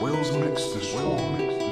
Wales mix this well mix.